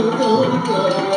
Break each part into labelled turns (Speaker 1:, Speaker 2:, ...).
Speaker 1: go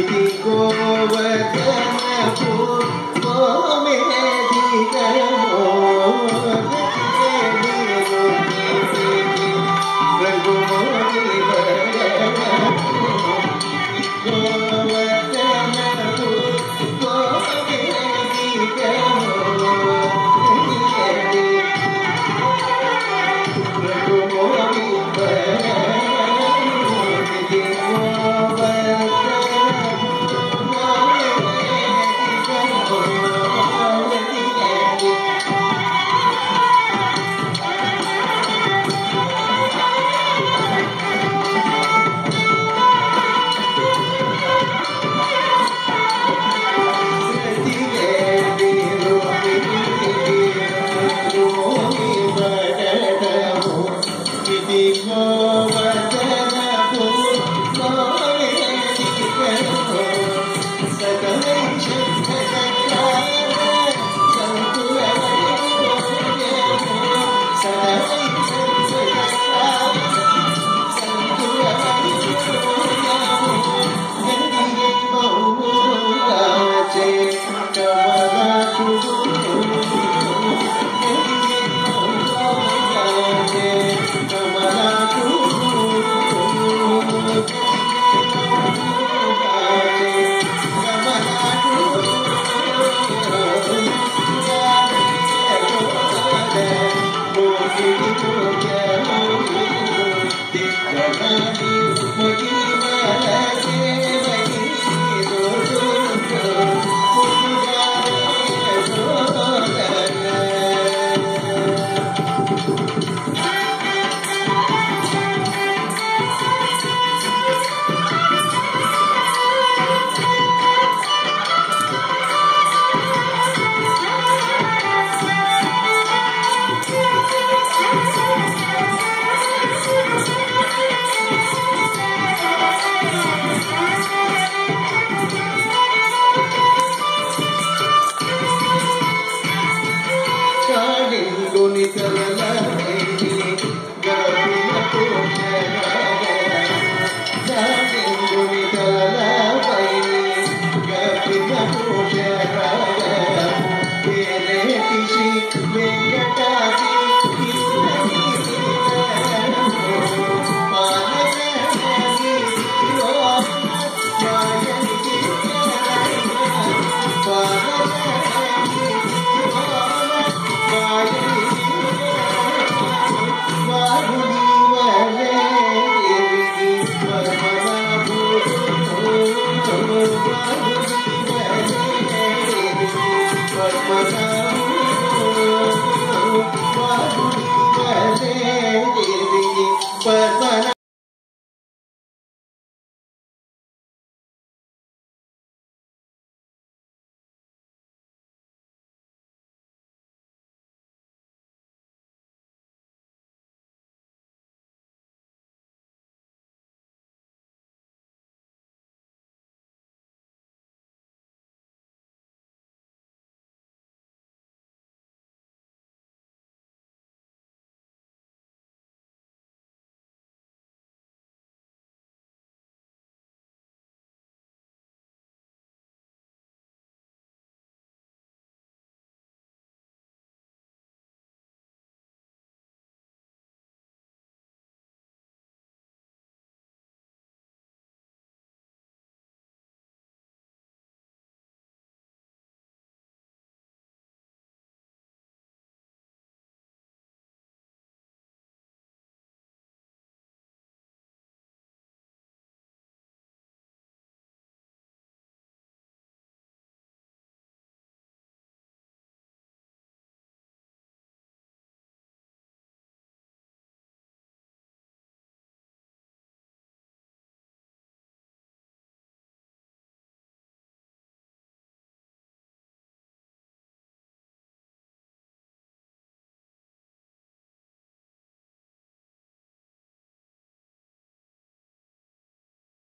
Speaker 1: crítico.